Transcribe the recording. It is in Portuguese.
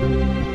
Música